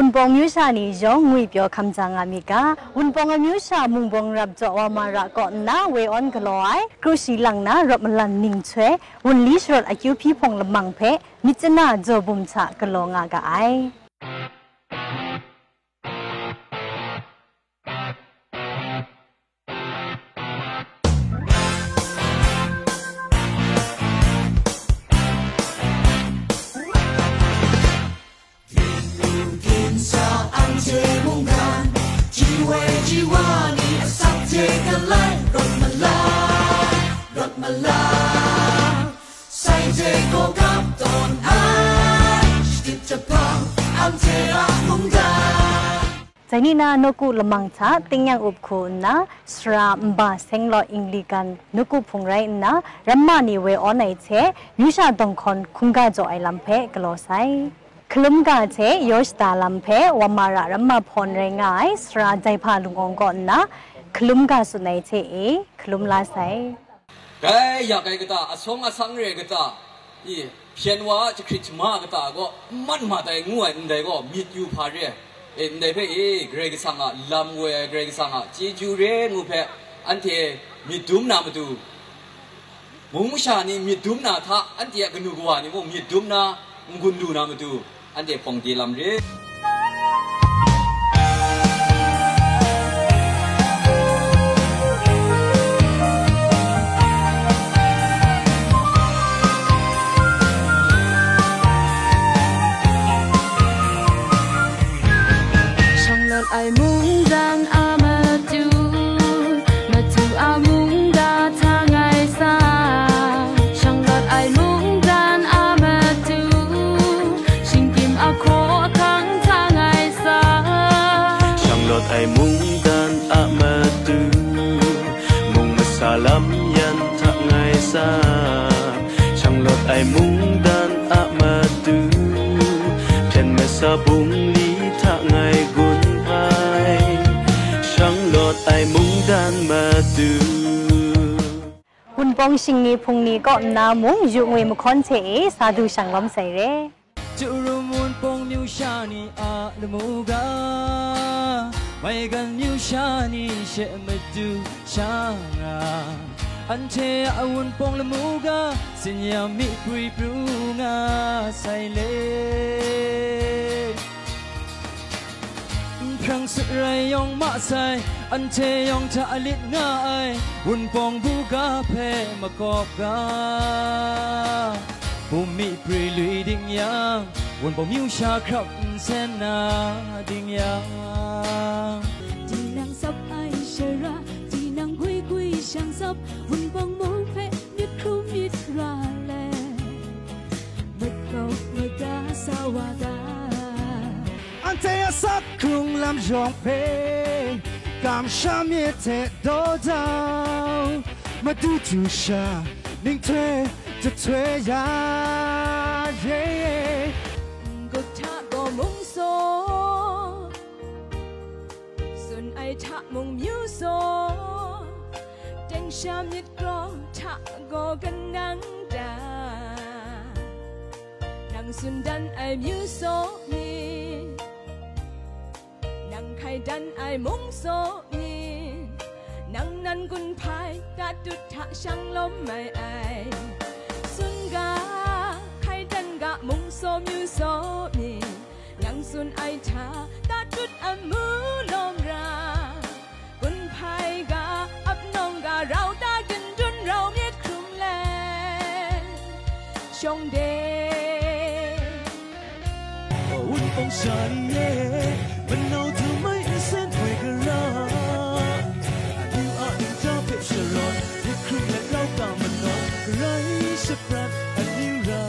วุนปองมิวชานียองงุยเปียวคำจางามิกาวุนปองมิวชามุงบองรับจอวามาระก่อนนาเวออนกลอยครูสีหลังนารบมลันนิงเชวุนลิชรถอายุพี่พงละมังเพมิจนาจอบุมชากลองากาไอ จนีนะนกูละมังชาติงยังอุบคูนะสระมบาเซงลออิงลิกันนกูพงไรนะรัมมานีเวออนไอเชยูชาดงคอนคุงกาจอไอลำเพกลอไซคลุมกาเชยอชตาลัมเพวามาระรัมมาพรไรงายสระใจพาลุงองก่อนนะคลุมกาสุไนเชเอคลุมลาไซไกอยากไกกตาอสงอสังเรกตาอีเพียนว่าจะคิดมากตาก็มันมาแต่งวยนได้ก็มีอยู่พาเร dum na tha an tie ga nu go wa ni mo mit dum na ngun du na ma tu an te phong ti lam re บุงลีถ้าไงกุนพายช่างหลอดไอมุงดันมาดู คุณปองชิงนี้พงนี้ก็นามุงอยู่งวยมคอนเชสาธุสังล mung dan amatu Chen me sa bung li tha ngai gun pai Shang lot ai mung dan matu Un pong sing ni phung ni ko na mung yu ngwe mu khon che sa du sang lam sai re Chu ru mun pong niu sha ni a le mu ga Mai gan niu sha ni she ma du sha nga อันเทอวุนปองละมูกาสิญญามิปรีปรูงาใส่เลพรังสุไรยองมาใส่อันเทยองทะลิดง่ายวุนปองบูกาเพมากอบกาภูมิปรีลุยดิ่งยังวุนปองมิวชาครับเส้นนาดิ่งยังจีนัง 相執，換蹦舞劈越高越華麗，沒覺沒假手畫假。安這一失控濫用皮，感傷也太多糟，沒對住下，寧退就退呀。覺察個夢想，純藝察夢渺想。 ชามยิดกรอทะโกกันนังดานังสุนดันไอมิวโซมีนังไข่ดันไอมุงโซมีนังนันกุนภายตาดุดทะช่างล้มไม่ไอสุนกาไข่ดันกะมุงโซมิวโซมีนังสุนไอทาตาดุดอมูลมรา ชงเดอุ่นองชาเย่มันเอาเธอไม่เส้นไว้กันละดูอาอินจาเพชรรอนที่ครึ่งและเล่าตามมันนอนไรสักรักอันนี้รั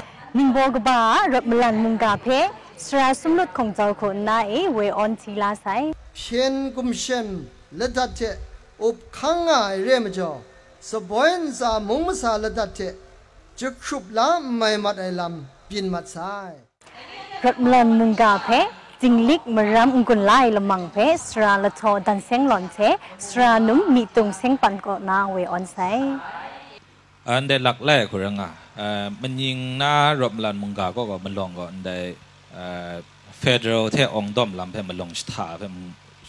กมิงโบกบารถมลันมุงกาเพสราสมรุดของเจ้าคนนาเอเวออนทีลาไซเพียนกุมเชนละดัดเจอุบขังง่ายเรียมจ่อสบอยนสามุงมสาละดัดเจ จะครุบลาไม่มัดไอลำปินมัดซ้ายรถมลันมุงกาเพจิงลิกมรำอุกุนไลละมังเพสราละทอดันเซงหลอนเชสรานุมมีตุงเซงปันก็นาเวออนไซอันเดลักแรกคุรังอะมันยิงนารบลันมุงกาก็ก็มันลองก็อันเดเฟเดรัลเทองดอมลำเพมาลงสถาเพม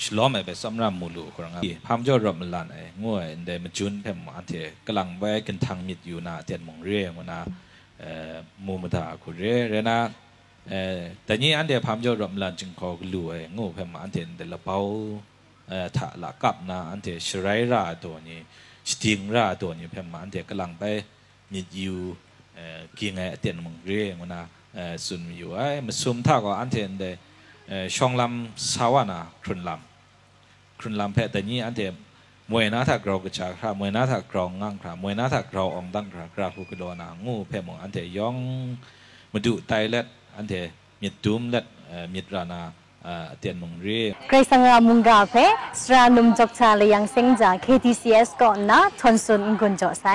ชลอมไปสำรับมูลูครังพามจอรมลันไอ้งวยเดมจุนเพมอันเทกำลังไว้กันทางมิดอยู่นาเตียนมงเรียงนะเอ่อมูมตาคุเรเรนะเอ่อแต่นี้อันเดียพามจอรมลันจึงขอกลัวไอ้งูเพมอันเทเดลเปาเอ่อถ้าละกับนะอันเทชไรราตัวนี้สติงราตัวนี้เพมอันเทกำลังไปมิดอยู่เอ่อกิงไอ้เตียนมงเรียงนะเอ่อสุนอยู่ไอ้มาซุมท่าก็อันเทนเดช่องลำสาวนาครุนลำ ครุนลำเพแต่นี้อันเดียมวยนาถ้ากรอกระชากครับมวยนาถ้ากรองงังครับมวยนาถ้ากรอองตั้งครับกราฟูกโดนางูเพมองอันเดียย่องมาดูไตเล็ดอันเดียมีดุมเล็ดมีรานาเตียนมงรีไกรสังรามุงกาเพสรานุมจกชาเลยังเซ็งจา KTCS ก่อนนะทนสุนกุนจอไซ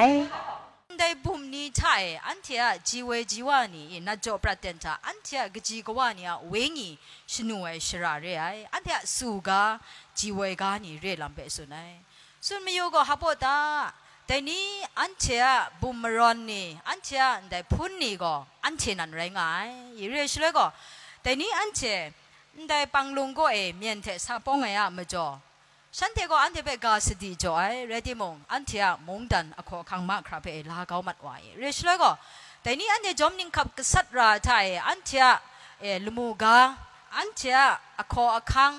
에 안티야 지웨 지와니 나조 프라텐타 안티야 그지 고와니야 웨니 신우에 시라레 에 안티야 수가 지웨 가니 레람베 소나이 순미요고 하보다 데니 안티야 부머런니 안티야 데 푼니고 안티난 레가 이레 실레고 데니 안티 데 방롱고에 면테 사뽕에야 뭐죠 อนนี่อันเทียได้พุ่นนี่ก็อันเทียนั่นไรไงยี่เรชเลยก็แต่นี้อันเทียได้ปังลุงก็เอเมียนเทสาปงไงอะไม่จอฉันเทก็อันเทเปกาสติจอยเรดิมงอันเทียมงดันอโคคังมาครับเอลาเกามัดไว้เรชเลยก็แต่นี้อันเทจอมนิงขับกษัตริย์ราไทยอันเทียเอลมูกาอันเทียอคอคัง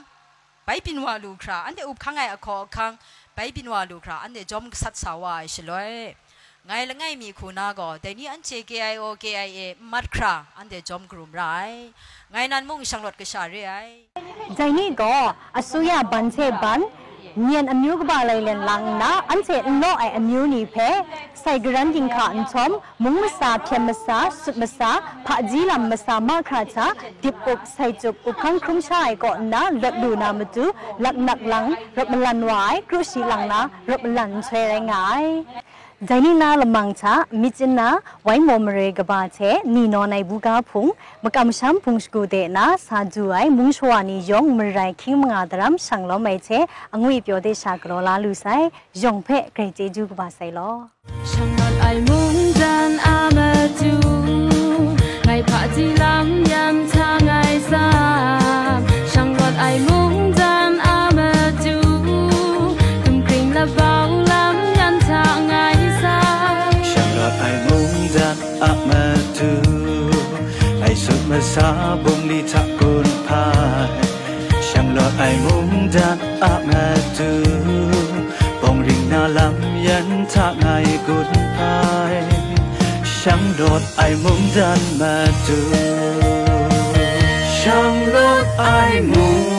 ไปปินวาลูคราอันเทอุบคังไงอคอคังไปปินวาลูคราอันเทจอมกษัตริย์สาวายชลยไงละไงมีคุณาก็แต่นี้อันเช KIO KIA มัดคราอันเดจอมกลุ่มไรไงนั้นมุ่งสังรถกษาเรียใจนี่ก็อสุยาบันเชบัน เมียนอมิวกบาเลยเลนลังนะอันเชนโลไออมิวนี่เพใส่กรันยิงขาอันชมมุงมสาเพียมมสาสุดมสาพะจีลำมสามาคราชาดิบอุบใส่จุบอุคังครุมชายก็นนะลัดดูนามาดูลักนักหลังรบมลันไว้ครูชีหลังนะรบมลันเชยไรงาย ဒိုင်နီနာလမန်ချာမိချင်နာဝိုင်မော်မရေကဘာချေနီနော်နိုင်ဘူးကားဖုံမကမ်ရှမ်ဖုံစကူတဲ့နာစာဂျူအိုင်မုန်ရှဝနီယောင်မရိုင်ခင်းမငါဒရမ်ဆန်လောမဲချေအငွေပြောတဲ့ရှာကလောလာလူဆိုင်ယုံဖက်ဂရိတ်ဂျေဂျူကဘာဆိုင်လောရှန်နော်အိုင်မုန်ဒန်အာမတူနိုင်ပါတီလမ်ယမ် một ai chẳng đột ai muốn đơn mà từ chẳng đốt ai muốn